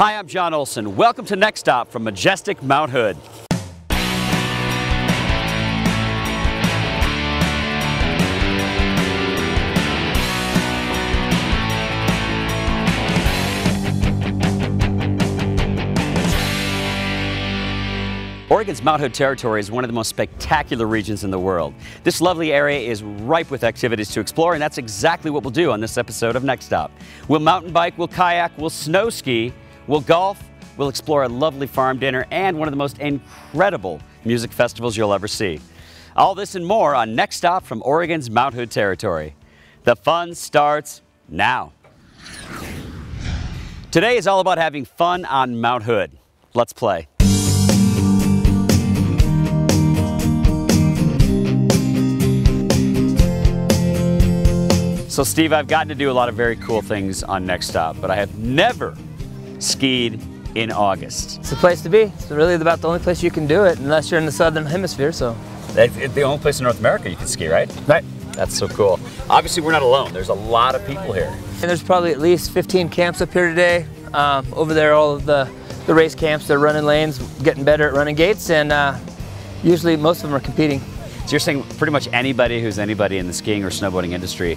Hi, I'm John Olson. Welcome to Next Stop from majestic Mount Hood. Oregon's Mount Hood Territory is one of the most spectacular regions in the world. This lovely area is ripe with activities to explore, and that's exactly what we'll do on this episode of Next Stop. We'll mountain bike, we'll kayak, we'll snow ski, we'll golf, we'll explore a lovely farm dinner, and one of the most incredible music festivals you'll ever see. All this and more on Next Stop from Oregon's Mount Hood Territory. The fun starts now. Today is all about having fun on Mount Hood. Let's play. So Steve, I've gotten to do a lot of very cool things on Next Stop, but I have never skied in August. It's the place to be. It's really about the only place you can do it, unless you're in the southern hemisphere. So, It's the only place in North America you can ski, right? right. That's so cool. Obviously, we're not alone. There's a lot of people here. And there's probably at least 15 camps up here today. Um, over there, all of the the race camps, they're running lanes, getting better at running gates, and uh, usually most of them are competing. So you're saying pretty much anybody who's anybody in the skiing or snowboarding industry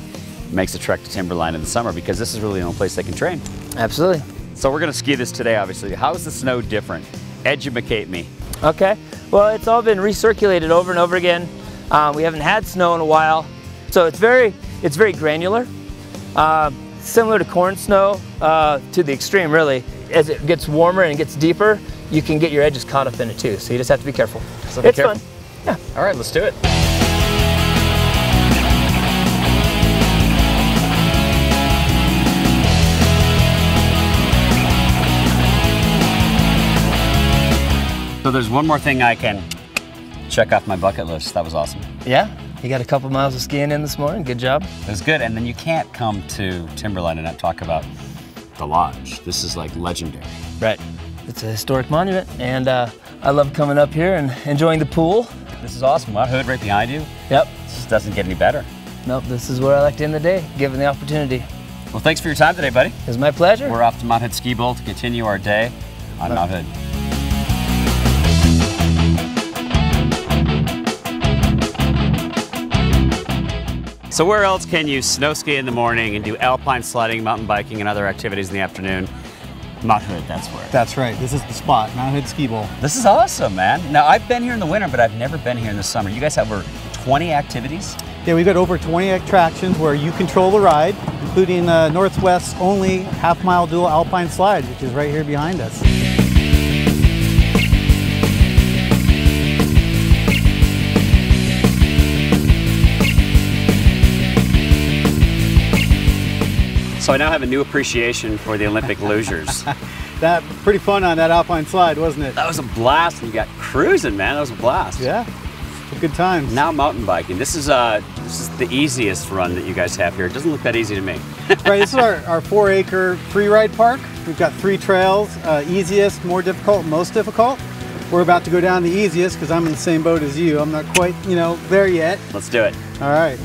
makes a trek to Timberline in the summer because this is really the only place they can train. Absolutely. So we're gonna ski this today, obviously. How is the snow different? Educate me. Okay. Well, it's all been recirculated over and over again. Um, we haven't had snow in a while, so it's very it's very granular, uh, similar to corn snow uh, to the extreme, really. As it gets warmer and gets deeper, you can get your edges caught up in it too. So you just have to be careful. So be it's careful. fun. All right, let's do it. So there's one more thing I can check off my bucket list. That was awesome. Yeah. You got a couple miles of skiing in this morning. Good job. It was good. And then you can't come to Timberline and not talk about the lodge. This is like legendary. Right. It's a historic monument, and uh, I love coming up here and enjoying the pool. This is awesome. Mount Hood right behind you. Yep. This doesn't get any better. Nope. This is where I like to end the day, given the opportunity. Well, thanks for your time today, buddy. It's my pleasure. We're off to Mount Hood Ski Bowl to continue our day on Mount Hood. So where else can you snow ski in the morning and do alpine sledding, mountain biking, and other activities in the afternoon? Mount Hood, that's where. That's right. This is the spot, Mount Hood Ski Bowl. This is awesome, man. Now, I've been here in the winter, but I've never been here in the summer. You guys have over 20 activities? Yeah, we've got over 20 attractions where you control the ride, including the Northwest's only half-mile dual alpine slide, which is right here behind us. So I now have a new appreciation for the Olympic losers. That pretty fun on that alpine slide, wasn't it? That was a blast, and you got cruising, man. That was a blast. Yeah, good times. Now mountain biking. This is uh, this is the easiest run that you guys have here. It doesn't look that easy to me. right, this is our, our four acre free ride park. We've got three trails, uh, easiest, more difficult, most difficult. We're about to go down the easiest because I'm in the same boat as you. I'm not quite, you know, there yet. Let's do it. All right.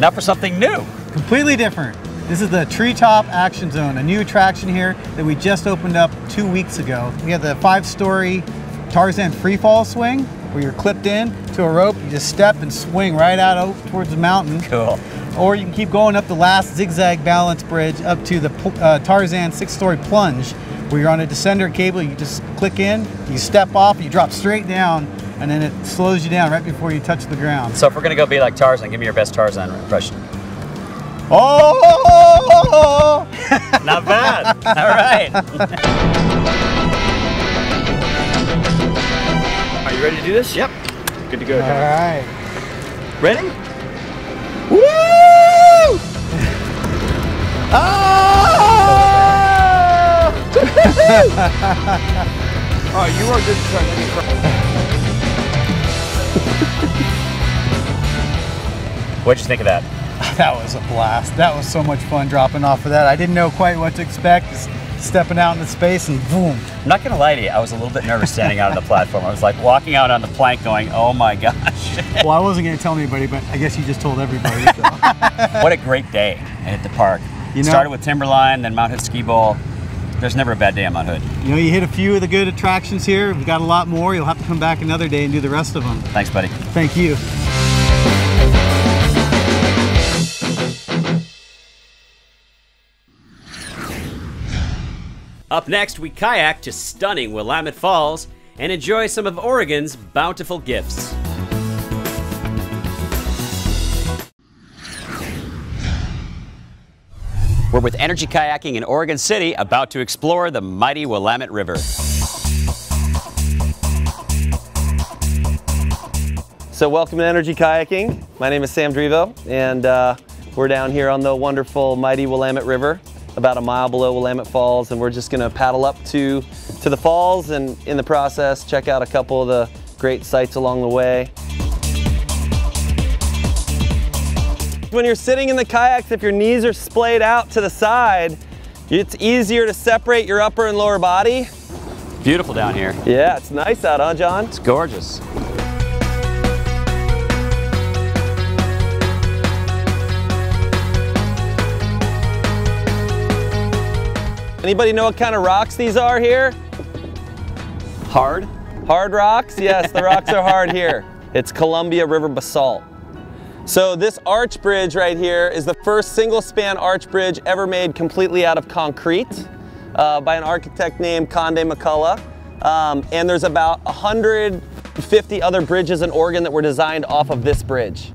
Now for something new. Completely different. This is the Treetop Action Zone, a new attraction here that we just opened up two weeks ago. We have the five-story Tarzan freefall swing where you're clipped in to a rope, you just step and swing right out towards the mountain. Cool. Or you can keep going up the last zigzag balance bridge up to the uh, Tarzan six-story plunge where you're on a descender cable, you just click in, you step off, you drop straight down, and then it slows you down right before you touch the ground. So if we're gonna go be like Tarzan, give me your best Tarzan impression. Oh! Not bad. All right. Are you ready to do this? Yep. Good to go. All right. Ready? Woo! Ah! Oh, you are good to try. What'd you think of that? That was a blast. That was so much fun dropping off of that. I didn't know quite what to expect. It's stepping out into space and boom. I'm not gonna lie to you, I was a little bit nervous standing out on the platform. I was like walking out on the plank going, oh my gosh. Well, I wasn't going to tell anybody, but I guess you just told everybody. So. what a great day at the park. You know- Started with Timberline, then Mount Hood Ski Bowl. There's never a bad day on Mount Hood. you know, you hit a few of the good attractions here. We've got a lot more. You'll have to come back another day and do the rest of them. Thanks, buddy. Thank you. Up next, we kayak to stunning Willamette Falls and enjoy some of Oregon's bountiful gifts. We're with eNRG Kayaking in Oregon City, about to explore the mighty Willamette River. So welcome to eNRG Kayaking. My name is Sam Drivo and uh, we're down here on the wonderful mighty Willamette River, about a mile below Willamette Falls and we're just gonna paddle up to, to the falls and in the process check out a couple of the great sights along the way. When you're sitting in the kayaks, if your knees are splayed out to the side, it's easier to separate your upper and lower body. Beautiful down here. Yeah, it's nice out, huh, John? It's gorgeous. Anybody know what kind of rocks these are here? Hard. Hard rocks? Yes, the rocks are hard here. It's Columbia River basalt. So this arch bridge right here is the first single span arch bridge ever made completely out of concrete uh, by an architect named Conde McCullough. Um, and there's about 150 other bridges in Oregon that were designed off of this bridge.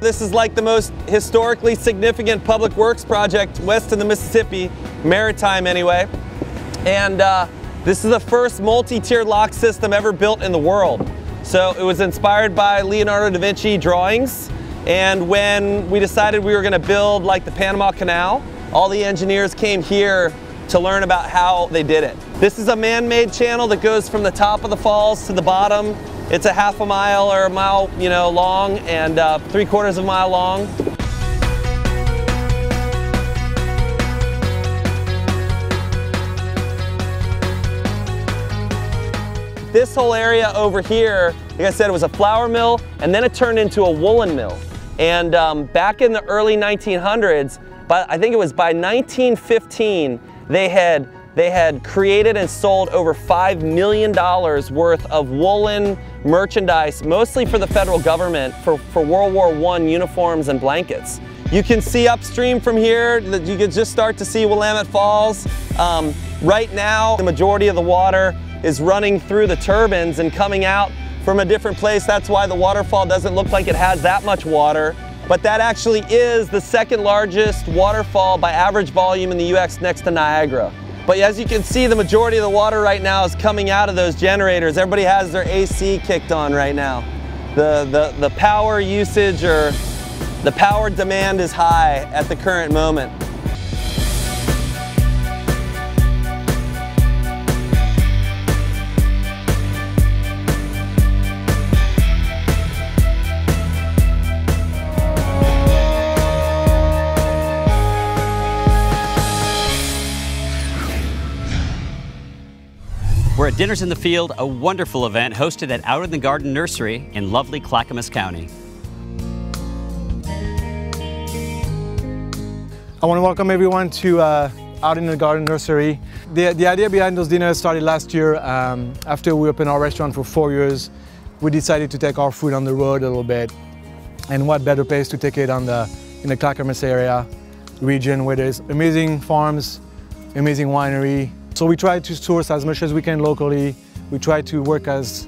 This is like the most historically significant public works project west of the Mississippi, maritime anyway. And uh, this is the first multi-tiered lock system ever built in the world. So it was inspired by Leonardo da Vinci drawings. And when we decided we were gonna build like the Panama Canal, all the engineers came here to learn about how they did it. This is a man-made channel that goes from the top of the falls to the bottom. It's a half a mile or a mile, you know, long and uh, three quarters of a mile long. This whole area over here, like I said, it was a flour mill and then it turned into a woolen mill. And um, back in the early 1900s, but I think it was by 1915, they had they had created and sold over $5 million worth of woolen merchandise, mostly for the federal government for, for World War I uniforms and blankets. You can see upstream from here that you can just start to see Willamette Falls. Um, right now, the majority of the water is running through the turbines and coming out from a different place. That's why the waterfall doesn't look like it has that much water. But that actually is the second largest waterfall by average volume in the US next to Niagara. But as you can see, the majority of the water right now is coming out of those generators. Everybody has their AC kicked on right now. The, the, the power usage or the power demand is high at the current moment. At Dinners in the Field, a wonderful event hosted at Out in the Garden Nursery in lovely Clackamas County. I want to welcome everyone to uh, Out in the Garden Nursery. The, the idea behind those dinners started last year. Um, after we opened our restaurant for four years, we decided to take our food on the road a little bit. And what better place to take it on the, in the Clackamas area region where there's amazing farms, amazing winery. So we try to source as much as we can locally. We try to work as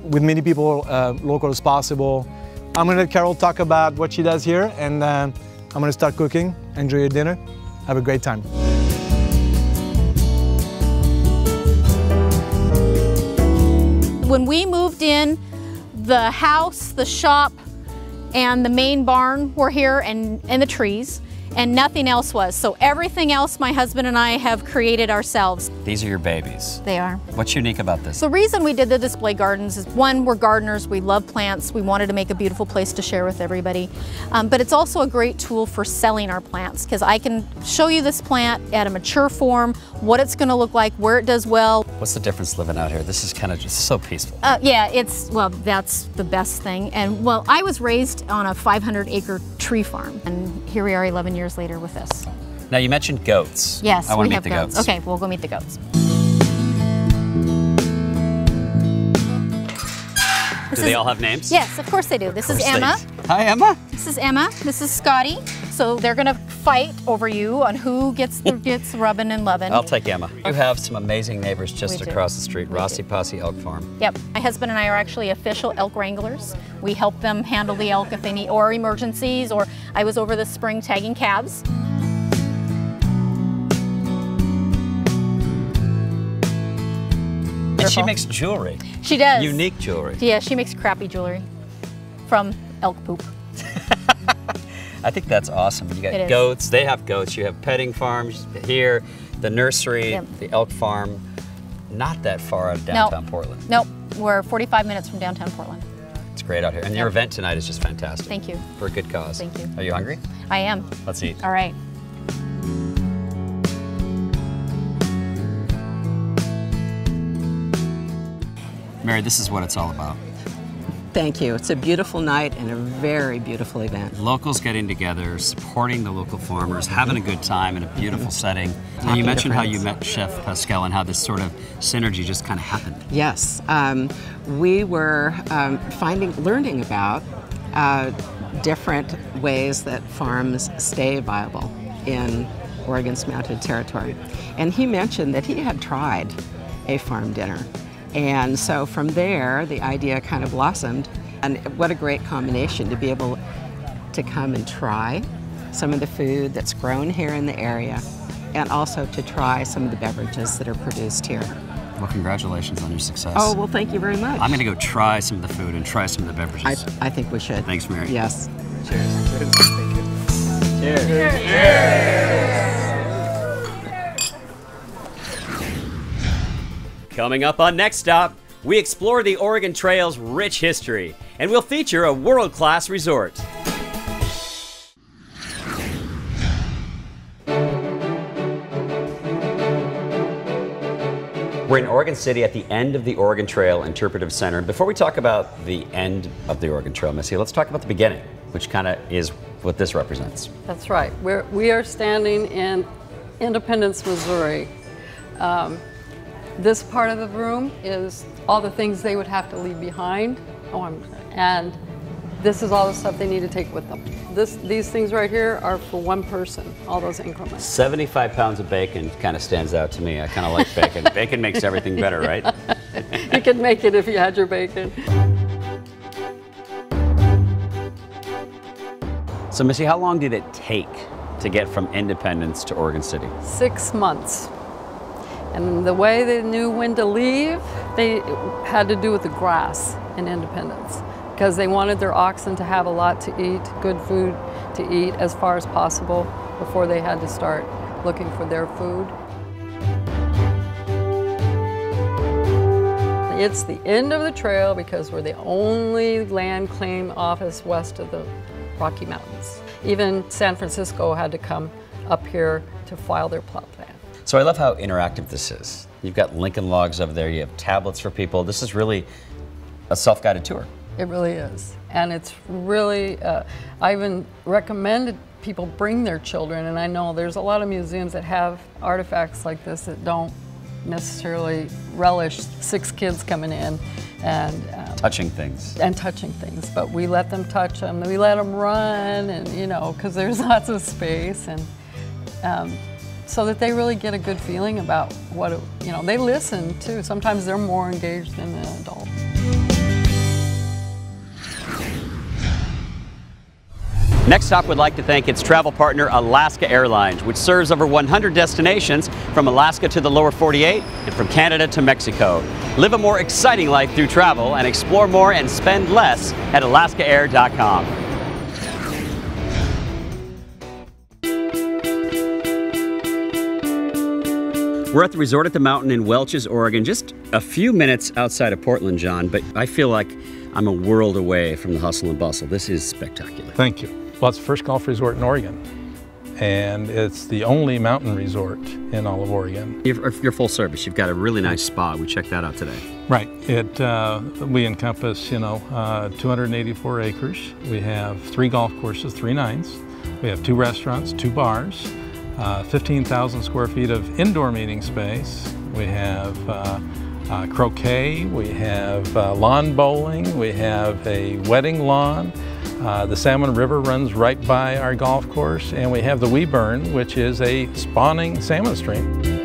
with many people uh, local as possible. I'm gonna let Carol talk about what she does here and uh, I'm gonna start cooking. Enjoy your dinner. Have a great time. When we moved in, the house, the shop, and the main barn were here and, and the trees. And nothing else was. So everything else my husband and I have created ourselves. These are your babies. They are. What's unique about this? The reason we did the display gardens is one, we're gardeners, we love plants, we wanted to make a beautiful place to share with everybody. Um, but it's also a great tool for selling our plants because I can show you this plant at a mature form, what it's going to look like, where it does well. What's the difference living out here? This is kind of just so peaceful. Uh, yeah, it's, well, that's the best thing. And well, I was raised on a 500 acre tree farm, and here we are 11 years later with this. Now you mentioned goats. Yes, I want to meet the goats. goats. Okay, we'll go meet the goats. Do they all have names? Yes, of course they do. This is course they Emma. do. Hi, Emma. This is Emma. This is Scotty. So they're gonna fight over you on who gets the gets rubbing and loving. I'll take Emma. You have some amazing neighbors just across the street, Rossi. Posse Elk Farm. Yep. My husband and I are actually official elk wranglers. We help them handle the elk if they need or emergencies. Or I was over this spring tagging calves. And she makes jewelry, She does. unique jewelry. Yeah, she makes crappy jewelry from elk poop. I think that's awesome. You got goats, they have goats. You have petting farms here, the nursery, Yep. the elk farm. Not that far out of downtown Portland. Nope. We're 45 minutes from downtown Portland. It's great out here. And your event tonight is just fantastic. Thank you. For a good cause. Thank you. Are you hungry? I am. Let's eat. All right. Mary, this is what it's all about. Thank you. It's a beautiful night and a very beautiful event. Locals getting together, supporting the local farmers, having a good time in a beautiful setting. Now, Talking you mentioned how you met Chef Pascal and how this sort of synergy just kind of happened. Yes, um, we were um, finding, learning about uh, different ways that farms stay viable in Oregon's Mount Hood territory. And he mentioned that he had tried a farm dinner. And so from there, the idea kind of blossomed. And what a great combination to be able to come and try some of the food that's grown here in the area and also to try some of the beverages that are produced here. Well, congratulations on your success. Oh, well, thank you very much. I'm going to go try some of the food and try some of the beverages. I think we should. Thanks, Mary. Yes. Coming up on Next Stop, we explore the Oregon Trail's rich history, and we'll feature a world class resort. We're in Oregon City at the end of the Oregon Trail Interpretive Center. Before we talk about the end of the Oregon Trail, Missy, let's talk about the beginning, which kind of is what this represents. That's right. We're, we are standing in Independence, Missouri. Um, this part of the room is all the things they would have to leave behind. Oh, I'm, and this is all the stuff they need to take with them. This, these things right here are for one person, all those increments. 75 pounds of bacon kind of stands out to me. I kind of like bacon. bacon makes everything better, right? you could make it if you had your bacon. So, Missy, how long did it take to get from Independence to Oregon City? Six months. And the way they knew when to leave, they had to do with the grass in Independence because they wanted their oxen to have a lot to eat, good food to eat as far as possible before they had to start looking for their food. It's the end of the trail because we're the only land claim office west of the Rocky Mountains. Even San Francisco had to come up here to file their plot plan. So, I love how interactive this is. You've got Lincoln Logs over there, you have tablets for people. This is really a self guided tour. It really is. And it's really, uh, I even recommended people bring their children, and I know there's a lot of museums that have artifacts like this that don't necessarily relish six kids coming in and um, Touching things. and touching things, but we let them touch them. We let them run, and you know, because there's lots of space, and um, so that they really get a good feeling about what it, you know. They listen too. Sometimes they're more engaged than the adult. Next Stop would like to thank its travel partner, Alaska Airlines, which serves over 100 destinations from Alaska to the lower 48 and from Canada to Mexico. Live a more exciting life through travel and explore more and spend less at alaskaair.com. We're at the Resort at the Mountain in Welches, Oregon, just a few minutes outside of Portland, John, but I feel like I'm a world away from the hustle and bustle. This is spectacular. Thank you. Well, it's the first golf resort in Oregon, and it's the only mountain resort in all of Oregon. You're, you're full service. You've got a really nice spa. We checked that out today. Right. It uh, we encompass, you know, uh, 284 acres. We have three golf courses, three nines. We have two restaurants, two bars, uh, 15,000 square feet of indoor meeting space. We have uh, uh, croquet, we have uh, lawn bowling, we have a wedding lawn. Uh, the Salmon River runs right by our golf course, and we have the Weeburn, which is a spawning salmon stream.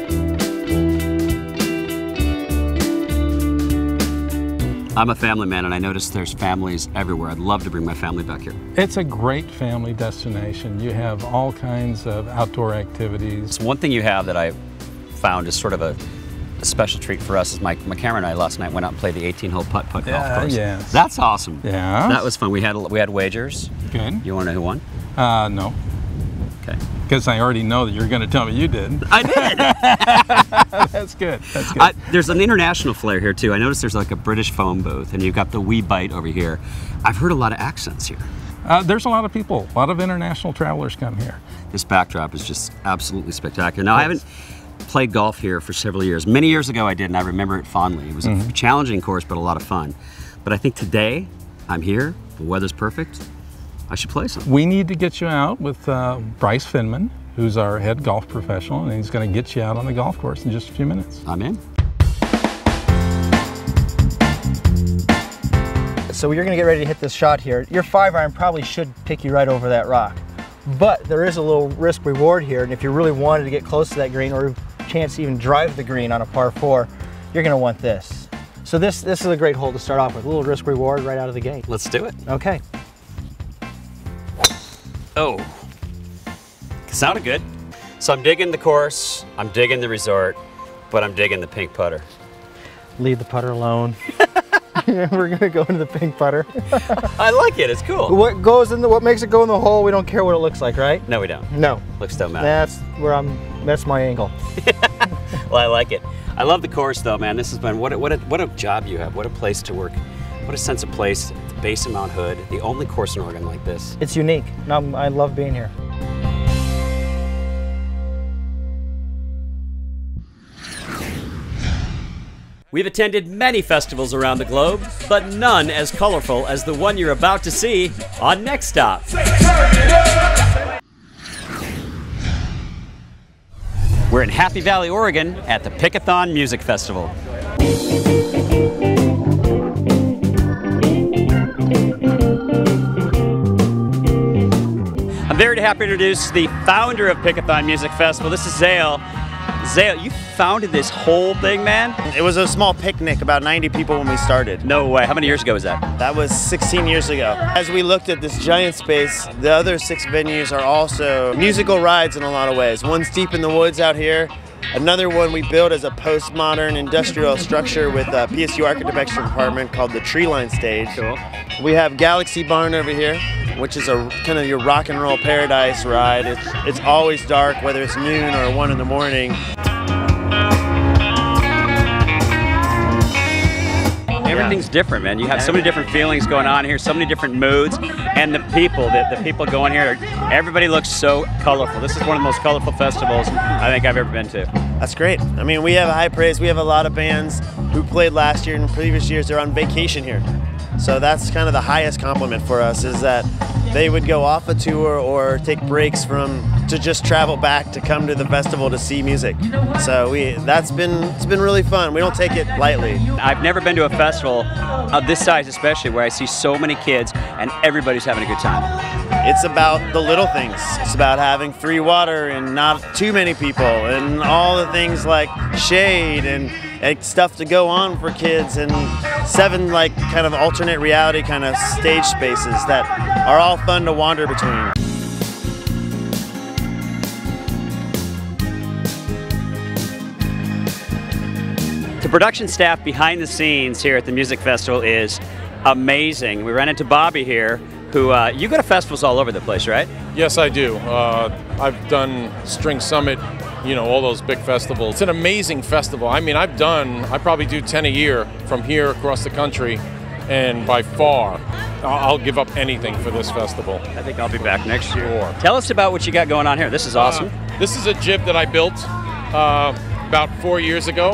I'm a family man, and I notice there's families everywhere. I'd love to bring my family back here. It's a great family destination. You have all kinds of outdoor activities. So one thing you have that I found is sort of a, a special treat for us is my, my camera and I last night went out and played the 18-hole putt-putt golf course. yes. That's awesome. Yeah. That was fun. We had we had wagers. Good. You want to know who won? Uh, no. Okay. Because I already know that you're going to tell me you did. I did. That's good. That's good. I, there's an international flair here too. I noticed there's like a British phone booth, and you've got the wee bite over here. I've heard a lot of accents here. Uh, there's a lot of people, a lot of international travelers come here. This backdrop is just absolutely spectacular. Now I haven't played golf here for several years. Many years ago I did, and I remember it fondly. It was Mm-hmm. a challenging course, but a lot of fun. But I think today I'm here. The weather's perfect. I should play some. We need to get you out with uh, Bryce Finman, who's our head golf professional, and he's going to get you out on the golf course in just a few minutes. I'm in. So you're going to get ready to hit this shot here. Your five iron probably should pick you right over that rock. But there is a little risk reward here, and if you really wanted to get close to that green or chance to even drive the green on a par four, you're going to want this. So this this is a great hole to start off with. A little risk reward right out of the gate. Let's do it. Okay. Oh, sounded good. So I'm digging the course, I'm digging the resort, but I'm digging the pink putter. Leave the putter alone. We're to go into the pink putter. I like it. It's cool. what goes in the what makes it go in the hole, we don't care what it looks like, right? No, we don't. No. Looks don't matter. That's where I'm that's my angle. Well, I like it. I love the course, though, man. This has been what a, what a, what a job you have. What a place to work. What a sense of place. at The base of Mount Hood, the only course in Oregon like this. It's unique. and I love being here. We've attended many festivals around the globe, but none as colorful as the one you're about to see on Next Stop. We're in Happy Valley, Oregon at the Pickathon Music Festival. Very happy to introduce the founder of Pickathon Music Festival. This is Zale. Zale, you founded this whole thing, man? It was a small picnic, about 90 people when we started. No way. How many years ago was that? That was 16 years ago. As we looked at this giant space, the other six venues are also musical rides in a lot of ways. One's deep in the woods out here. Another one we built as a postmodern industrial structure with a PSU architecture department called the Tree Line Stage. Cool. We have Galaxy Barn over here, which is a kind of your rock and roll paradise ride. It's, it's always dark, whether it's noon or one in the morning. Everything's different, man. You have so many different feelings going on here, so many different moods, and the people, the, the people going here, everybody looks so colorful. This is one of the most colorful festivals I think I've ever been to. That's great. I mean, we have high praise. We have a lot of bands who played last year and previous years. They're on vacation here. So that's kind of the highest compliment for us is that they would go off a tour or take breaks from to just travel back to come to the festival to see music. So we that's been it's been really fun. We don't take it lightly. I've never been to a festival of this size, especially where I see so many kids and everybody's having a good time. It's about the little things. It's about having free water and not too many people and all the things like shade and, and stuff to go on for kids and seven like kind of alternate reality kind of stage spaces that are all fun to wander between. The production staff behind the scenes here at the music festival is amazing. We ran into Bobby here, who uh, you go to festivals all over the place, right? Yes, I do. Uh, I've done String Summit you know, all those big festivals. It's an amazing festival. I mean, I've done, I probably do 10 a year from here across the country, and by far, I'll, give up anything for this festival. I think I'll be back next year. Tell us about what you got going on here. This is awesome. Uh, this is a jib that I built uh, about four years ago.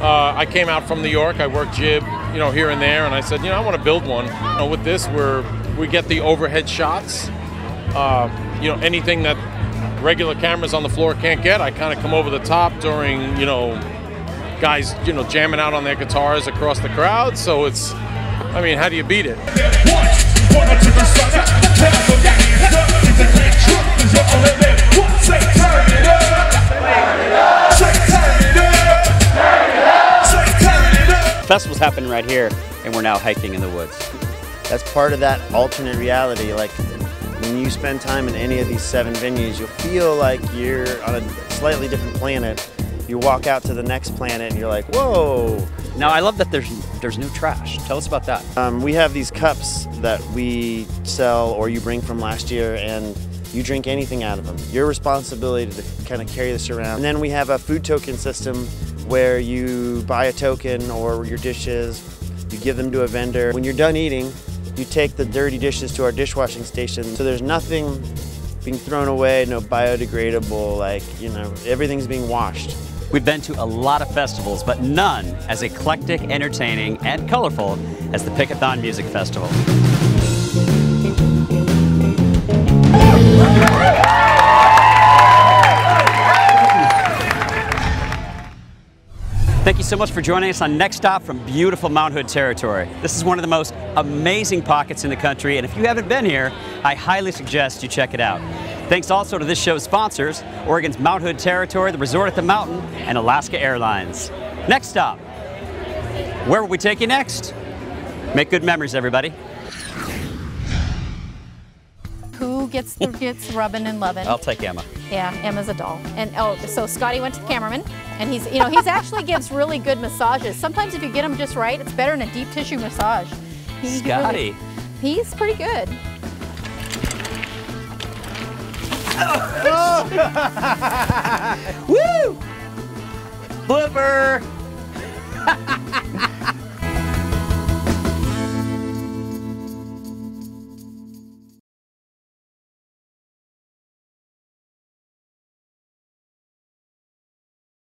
Uh, I came out from New York. I worked jib, you know, here and there, and I said, you know, I want to build one. You know, with this, we're we get the overhead shots. Uh, you know, anything that regular cameras on the floor can't get, I kind of come over the top during, you know, guys, you know, jamming out on their guitars across the crowd. So it's, I mean, how do you beat it? Festival's happening right here, and we're now hiking in the woods. That's part of that alternate reality. Like when you spend time in any of these seven venues, you'll feel like you're on a slightly different planet. You walk out to the next planet and you're like, whoa. Now I love that there's there's no trash. Tell us about that. Um, we have these cups that we sell or you bring from last year and you drink anything out of them. Your responsibility to kind of carry this around. And then we have a food token system where you buy a token or your dishes, you give them to a vendor. When you're done eating, you take the dirty dishes to our dishwashing station. So there's nothing being thrown away, no biodegradable, like, you know, everything's being washed. We've been to a lot of festivals, but none as eclectic, entertaining, and colorful as the Pickathon Music Festival. Thank you so much for joining us on Next Stop from beautiful Mount Hood territory. This is one of the most amazing pockets in the country, and if you haven't been here, I highly suggest you check it out. Thanks also to this show's sponsors, Oregon's Mount Hood Territory, the Resort at the Mountain, and Alaska Airlines. Next stop, where will we take you next? Make good memories, everybody. Who gets the gets rubbing and loving? I'll take Emma. Yeah, Emma's a doll. And oh, so Scotty went to the cameraman, and he's you know he's actually gives really good massages. Sometimes if you get him just right, it's better than a deep tissue massage. He- he Scotty. really- he's pretty good. Woo! Blooper!